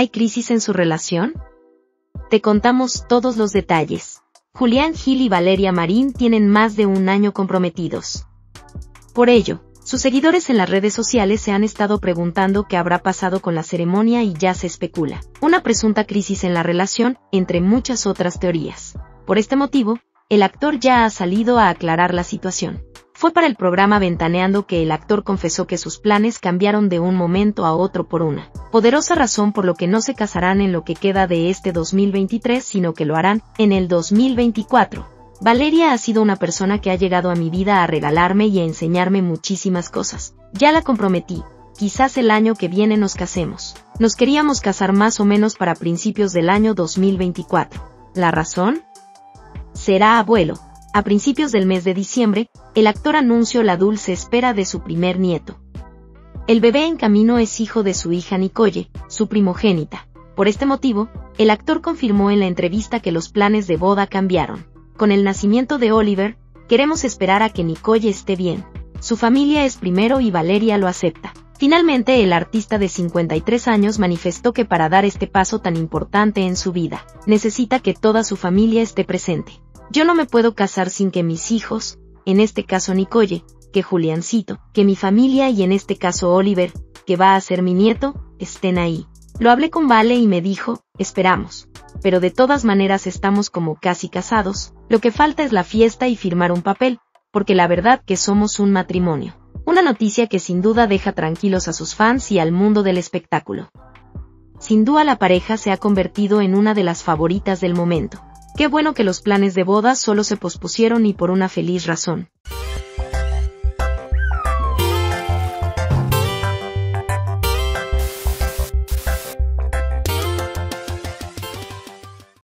¿Hay crisis en su relación? Te contamos todos los detalles. Julián Gil y Valeria Marín tienen más de un año comprometidos. Por ello, sus seguidores en las redes sociales se han estado preguntando qué habrá pasado con la ceremonia y ya se especula. Una presunta crisis en la relación, entre muchas otras teorías. Por este motivo, el actor ya ha salido a aclarar la situación. Fue para el programa Ventaneando que el actor confesó que sus planes cambiaron de un momento a otro por una poderosa razón por lo que no se casarán en lo que queda de este 2023, sino que lo harán en el 2024. Valeria ha sido una persona que ha llegado a mi vida a regalarme y a enseñarme muchísimas cosas. Ya la comprometí, quizás el año que viene nos casemos. Nos queríamos casar más o menos para principios del año 2024. ¿La razón? Será abuelo, a principios del mes de diciembre, el actor anunció la dulce espera de su primer nieto. El bebé en camino es hijo de su hija Nicole, su primogénita. Por este motivo, el actor confirmó en la entrevista que los planes de boda cambiaron. Con el nacimiento de Oliver, queremos esperar a que Nicole esté bien. Su familia es primero y Valeria lo acepta. Finalmente, el artista de 53 años manifestó que para dar este paso tan importante en su vida, necesita que toda su familia esté presente. Yo no me puedo casar sin que mis hijos, en este caso Nicoye, que Juliancito, que mi familia y en este caso Oliver, que va a ser mi nieto, estén ahí. Lo hablé con Vale y me dijo, esperamos. Pero de todas maneras estamos como casi casados, lo que falta es la fiesta y firmar un papel, porque la verdad que somos un matrimonio. Una noticia que sin duda deja tranquilos a sus fans y al mundo del espectáculo. Sin duda la pareja se ha convertido en una de las favoritas del momento. Qué bueno que los planes de boda solo se pospusieron y por una feliz razón.